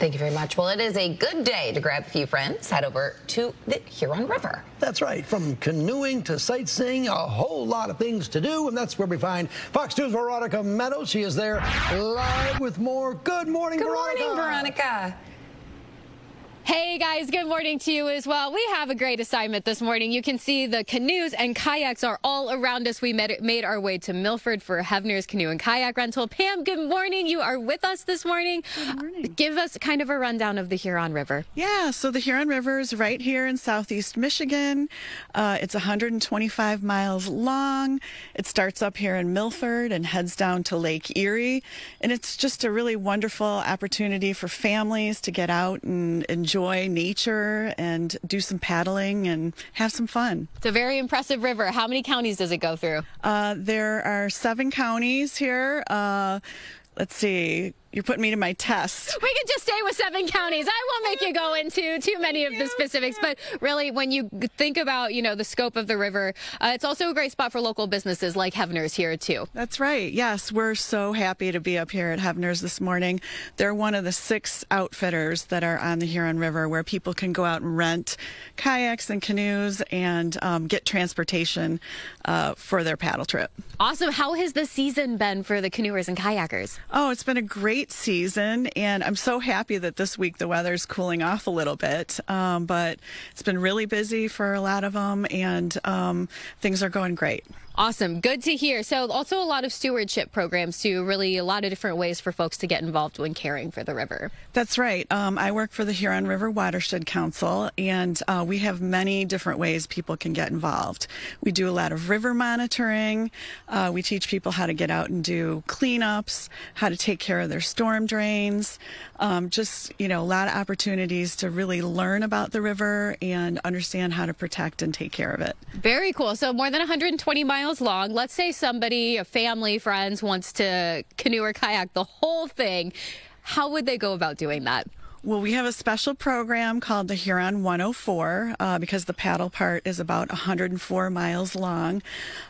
Thank you very much. Well, it is a good day to grab a few friends, head over to the Huron River. That's right. From canoeing to sightseeing, a whole lot of things to do, and that's where we find Fox 2's Veronica Meadows. She is there live with more. Good morning, good Veronica. Good morning, Veronica. Hey guys, good morning to you as well. We have a great assignment this morning. You can see the canoes and kayaks are all around us. We made our way to Milford for Heavner's Canoe and Kayak Rental. Pam, good morning. You are with us this morning. Good morning. Give us kind of a rundown of the Huron River. Yeah, so the Huron River is right here in southeast Michigan. Uh, it's 125 miles long. It starts up here in Milford and heads down to Lake Erie. And it's just a really wonderful opportunity for families to get out and enjoy enjoy nature and do some paddling and have some fun. It's a very impressive river. How many counties does it go through? Uh, there are seven counties here. Uh, let's see, you're putting me to my test. We could just stay with seven counties. I won't make you go into too many of the specifics, but really, when you think about you know the scope of the river, uh, it's also a great spot for local businesses like Heavner's here too. That's right. Yes, we're so happy to be up here at Heavner's this morning. They're one of the six outfitters that are on the Huron River where people can go out and rent kayaks and canoes and um, get transportation uh, for their paddle trip. Awesome. How has the season been for the canoers and kayakers? Oh, it's been a great great season, and I'm so happy that this week the weather's cooling off a little bit. Um, but it's been really busy for a lot of them, and um, things are going great. Awesome. Good to hear. So, also a lot of stewardship programs, too. Really, a lot of different ways for folks to get involved when caring for the river. That's right. Um, I work for the Huron River Watershed Council, and uh, we have many different ways people can get involved. We do a lot of river monitoring. Uh, we teach people how to get out and do cleanups, how to take care of their storm drains. Um, just, you know, a lot of opportunities to really learn about the river and understand how to protect and take care of it. Very cool. So, more than 120 miles miles long. Let's say somebody, a family, friends, wants to canoe or kayak the whole thing. How would they go about doing that? Well, we have a special program called the Huron 104 uh, because the paddle part is about 104 miles long.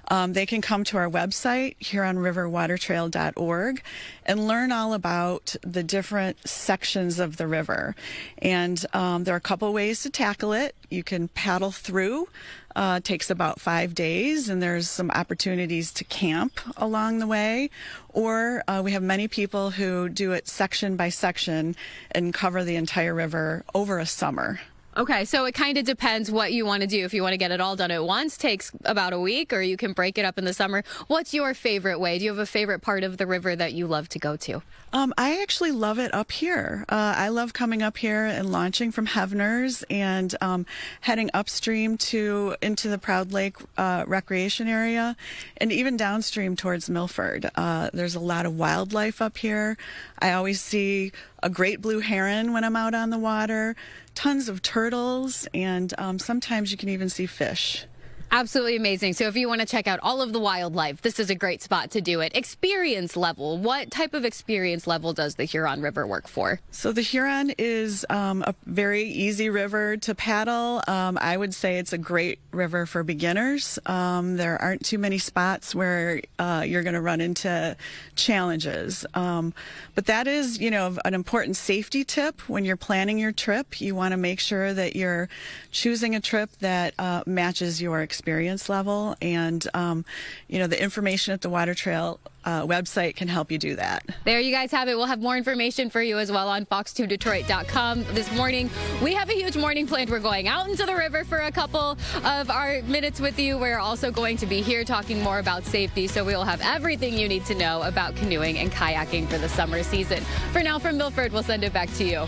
Um, they can come to our website, HuronRiverWaterTrail.org, and learn all about the different sections of the river. And um, there are a couple ways to tackle it. You can paddle through. Uh, takes about five days, and there's some opportunities to camp along the way. Or uh, we have many people who do it section by section and cover the entire river over a summer. Okay, so it kind of depends what you want to do. If you want to get it all done at once, takes about a week, or you can break it up in the summer. What's your favorite way? Do you have a favorite part of the river that you love to go to? Um, I actually love it up here. Uh, I love coming up here and launching from Heavner's and um, heading upstream to into the Proud Lake uh, recreation area, and even downstream towards Milford. Uh, there's a lot of wildlife up here. I always see a great blue heron when I'm out on the water, tons of turtles, and um, sometimes you can even see fish. Absolutely amazing. So if you want to check out all of the wildlife, this is a great spot to do it. Experience level. What type of experience level does the Huron River work for? So the Huron is um, a very easy river to paddle. Um, I would say it's a great river for beginners. Um, there aren't too many spots where uh, you're going to run into challenges. Um, but that is, you know, an important safety tip when you're planning your trip. You want to make sure that you're choosing a trip that uh, matches your experience experience level. And, um, you know, the information at the Water Trail uh, website can help you do that. There you guys have it. We'll have more information for you as well on fox2detroit.com this morning. We have a huge morning planned. We're going out into the river for a couple of our minutes with you. We're also going to be here talking more about safety, so we will have everything you need to know about canoeing and kayaking for the summer season. For now, from Milford, we'll send it back to you.